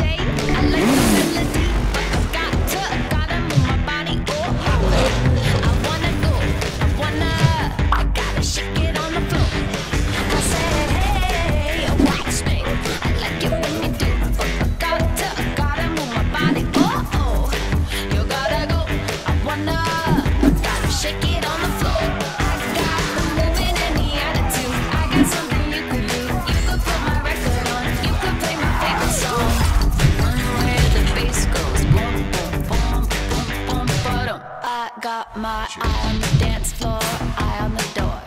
Like got my eye on the dance floor, eye on the door.